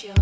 Your